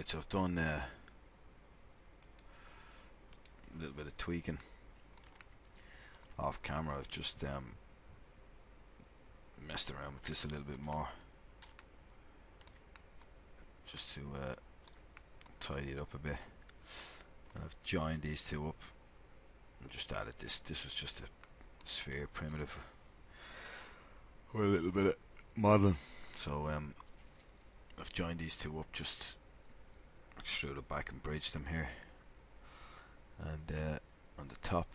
Right, so I've done uh, a little bit of tweaking off camera. I've just um, messed around with this a little bit more just to uh, tidy it up a bit. And I've joined these two up and just added this. This was just a sphere primitive with a little bit of modeling. So um, I've joined these two up, just extrude it back and bridge them here. And uh, on the top,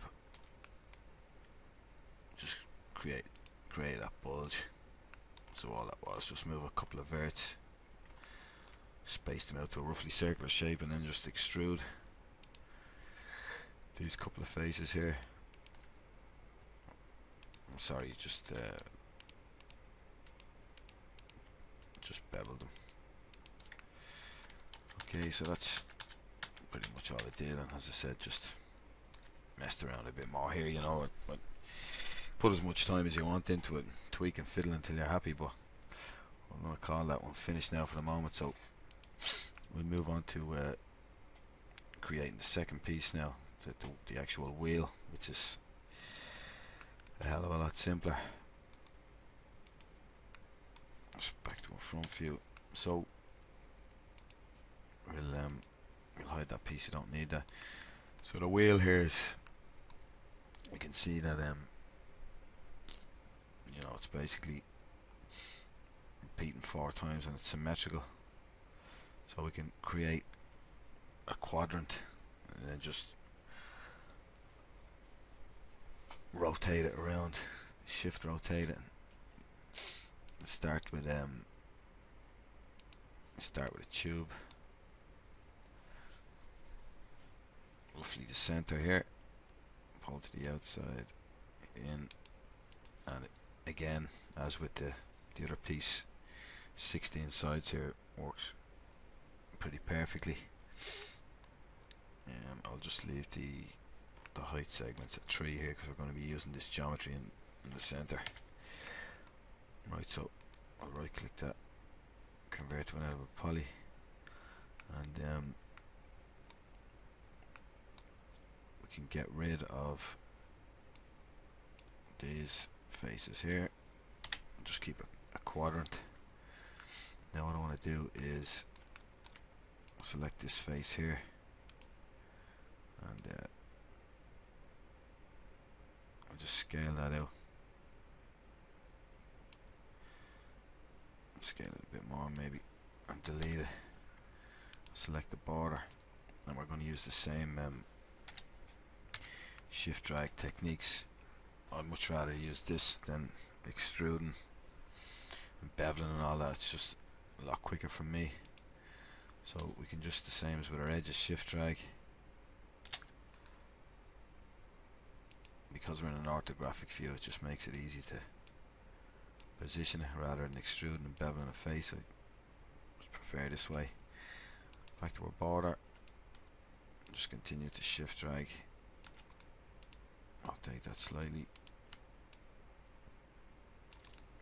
just create create that bulge. So all that was just move a couple of verts, space them out to a roughly circular shape, and then just extrude these couple of faces here. I'm sorry, just uh, just bevel them. Okay, so that's pretty much all I did, and as I said, just messed around a bit more here. You know, put as much time as you want into it, tweak and fiddle until you're happy. But I'm gonna call that one finished now for the moment. So we'll move on to uh, creating the second piece now, the, the, the actual wheel, which is a hell of a lot simpler. Just back to a front view. So we'll um we'll hide that piece. You don't need that. So the wheel here is. You can see that um. You know, it's basically repeating four times and it's symmetrical. So we can create a quadrant and then just rotate it around, shift rotate it. Start with um, start with a tube, roughly the center here, pull to the outside, in, and again, as with the the other piece, 16 sides here works pretty perfectly. Um, I'll just leave the the height segments at 3 here because we're going to be using this geometry in, in the center. Right, so I'll right click that, convert to an editable poly, and um, we can get rid of these faces here. Just keep a, a quadrant. Now what I want to do is select this face here and uh, I'll just scale that out. Scale it a bit more maybe and delete it. Select the border and we're going to use the same um, shift drag techniques. I'd much rather use this than extruding and beveling and all that. It's just a lot quicker for me. So we can just the same as with our edges shift drag because we're in an orthographic view it just makes it easy to position it rather than extruding and beveling a face I prefer this way back to our border just continue to shift drag rotate that slightly.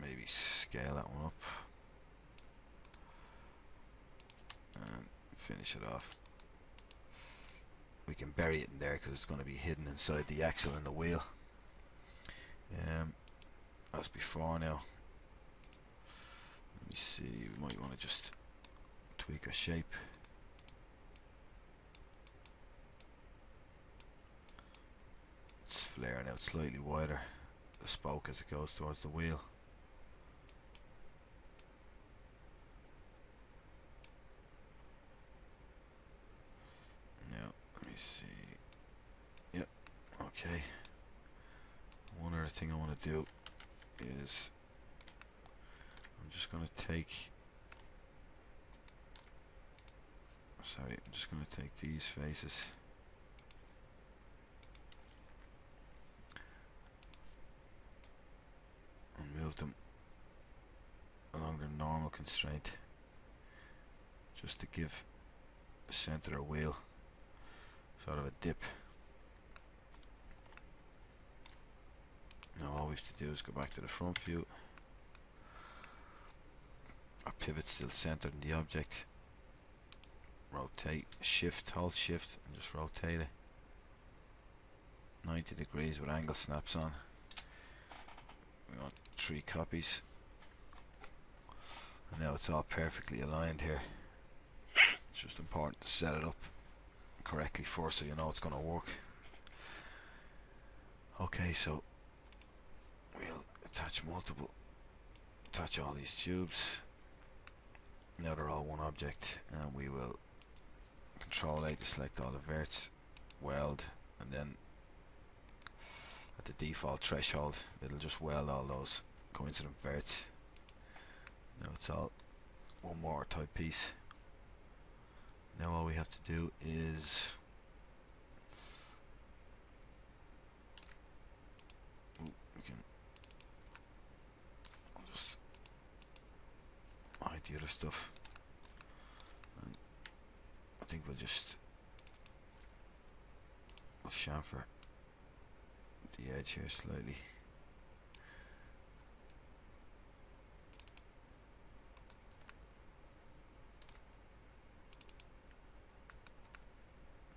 Maybe scale that one up. And finish it off. We can bury it in there because it's going to be hidden inside the axle and the wheel. Um, as before now. Let me see we might want to just tweak a shape it's flaring out slightly wider the spoke as it goes towards the wheel Now, let me see. Yep, Okay. One other thing I want to do is I'm just going to take sorry, I'm just going to take these faces and move them along the normal constraint just to give the center a wheel sort of a dip Now all we have to do is go back to the front view. Our pivot still centered in the object. rotate, shift, hold shift, and just rotate it 90 degrees with angle snaps on. We want three copies. Now it's all perfectly aligned here. It's just important to set it up correctly first so you know it's going to work. Okay, so we'll attach multiple, attach all these tubes. Now they're all one object and we will control A to select all the verts, weld, and then at the default threshold it'll just weld all those coincident verts. Now it's all one more type piece. Now all we have to do is Ooh, we can I'll just hide the other stuff. And I think we'll just we'll chamfer the edge here slightly.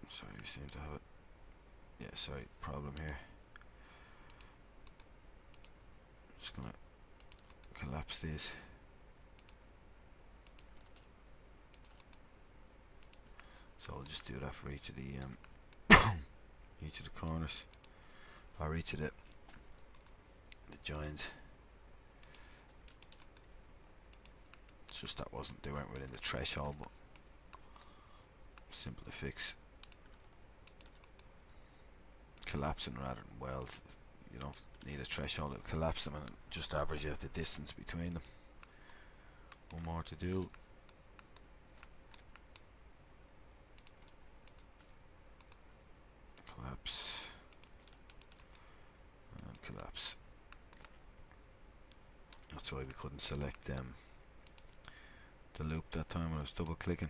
Sorry, we seem to have it. Yeah, sorry, problem here. I'm Just gonna collapse these. So I'll just do that for each of the um, each of the corners, or each of the the joins. It's just that wasn't they weren't within the threshold, but simple to fix collapsing rather than welds. You don't need a threshold to collapse them and just average out the distance between them. One more to do. Collapse. And collapse. That's why we couldn't select um, the loop that time when I was double clicking.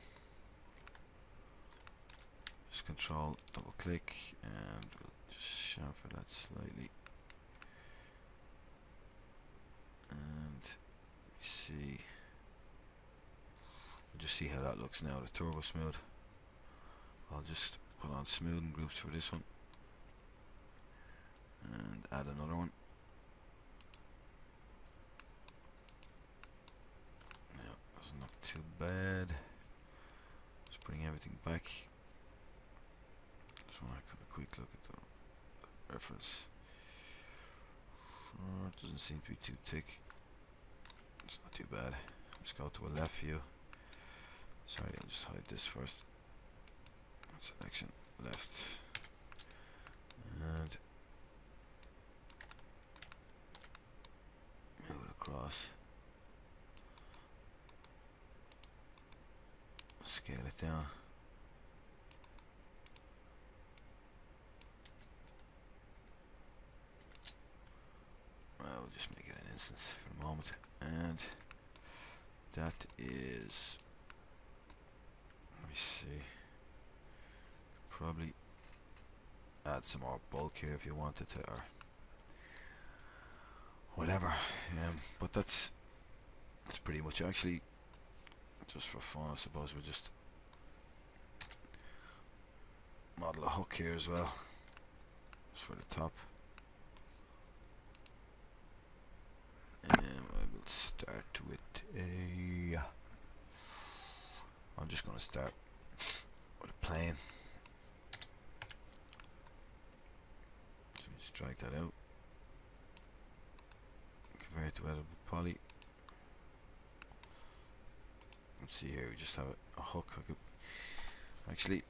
Just control double click and we'll chamfer that slightly. And see. Just see how that looks now, the turbo smooth. I'll just put on smoothing groups for this one. And add another one. Yeah, doesn't look too bad. Just bring everything back. Just want to have a quick look reference. Uh, doesn't seem to be too thick. It's not too bad. Let's go to a left view. Sorry, I'll just hide this first. Selection left. And move it across. Scale it down. We'll just make it an instance for the moment. And that is, let me see, probably add some more bulk here if you wanted to, or whatever. Um, but that's that's pretty much actually just for fun. I suppose we'll just model a hook here as well, just for the top. Um, Will start with a. I'm just going to start with a plane. So drag that out. Convert to editable poly. Let's see here. We just have a, a hook. I could actually.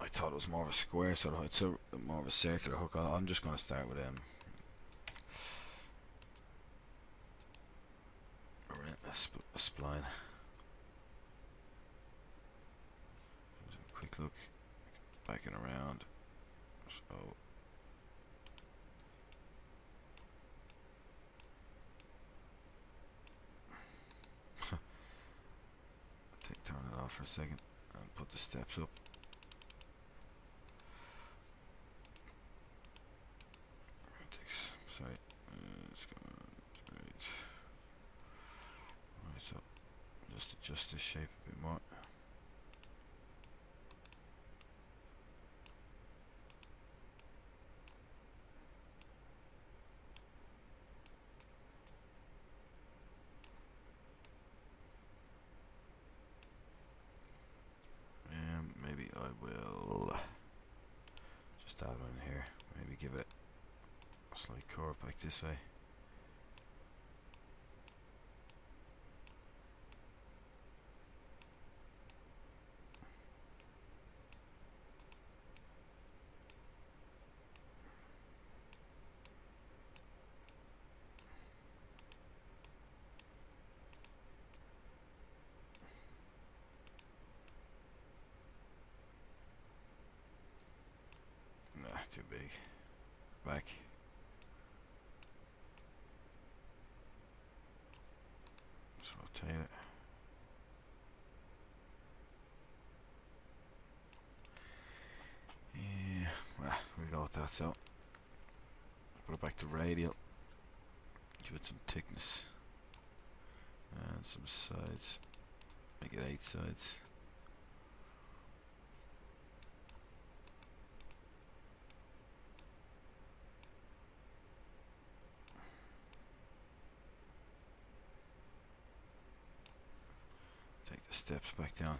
I thought it was more of a square, so it's a more of a circular hook. i am just going to start with um, a, a spline. quick look, backing around. So take turn it off for a second and put the steps up. sorry, uh, it's going right. Right, so just adjust this shape a bit more. Um, maybe I will just add one in here. Maybe give it a curve back this way. Too big. Back. Rotate it. Yeah, well, we go with that. So, put it back to radial. Give it some thickness and some sides. Make it eight sides. Steps back down.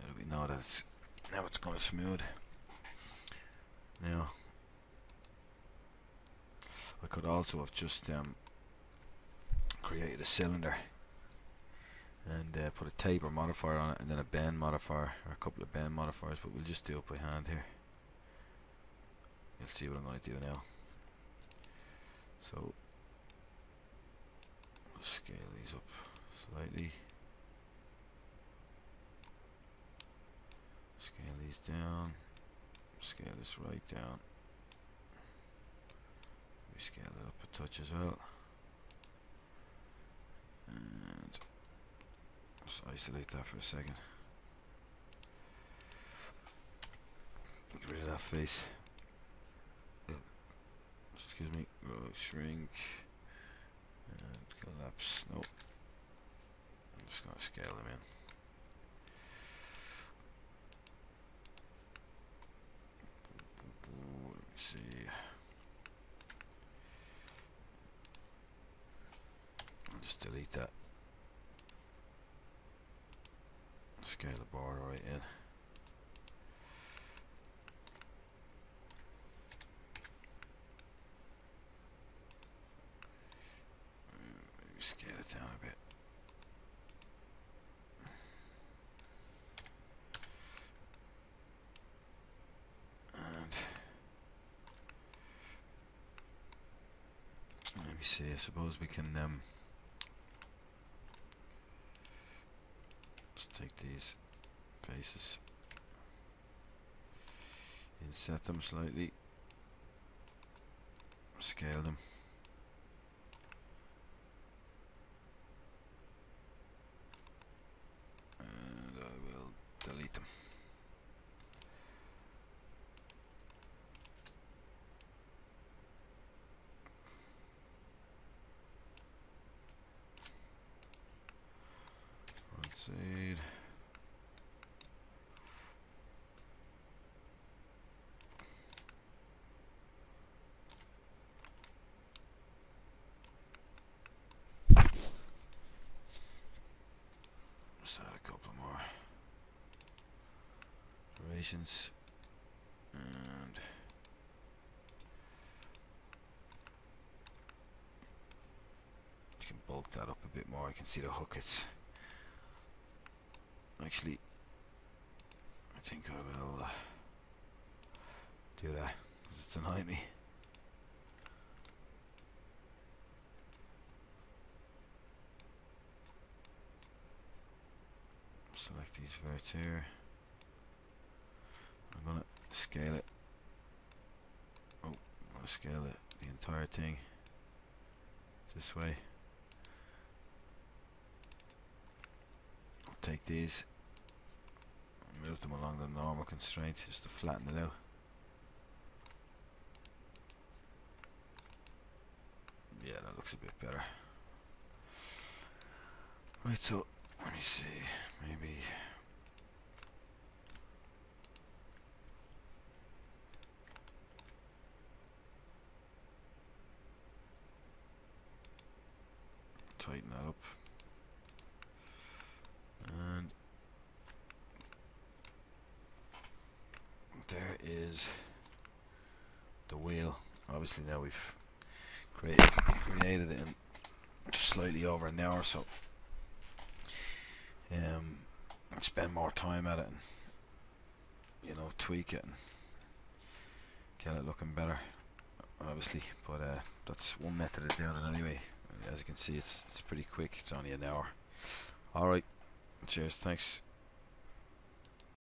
Now we know that it's now it's going smooth. Now I could also have just um, created a cylinder and uh, put a taper modifier on it and then a bend modifier or a couple of bend modifiers but we'll just do it by hand here you'll see what I'm going to do now so we'll scale these up slightly. Scale these down. Scale this right down. We scale it up a touch as well. And just isolate that for a second. Get rid of that face. Excuse me. Go shrink. And collapse. Nope just gonna scale them in. Let me see. I'll just delete that scale the border right in Maybe scale it down a bit. And let me see, I suppose we can um, just take these faces, inset them slightly, scale them. and I will delete them. Right side. Just add a couple more iterations and you can bulk that up a bit more. You can see the hook. It's actually I think I will uh, do that because it's annoying me. Select these verts here. I'm gonna scale it. Oh, I'm gonna scale it the entire thing this way. I'll take these, move them along the normal constraint just to flatten it out. Yeah, that looks a bit better. Right, so let me see, maybe. Tighten that up. And there is the wheel. Obviously now we've created, created it in slightly over an hour, so um, spend more time at it and you know tweak it and get it looking better obviously but uh, that's one method of doing it anyway as you can see it's it's pretty quick. It's only an hour. Alright cheers. Thanks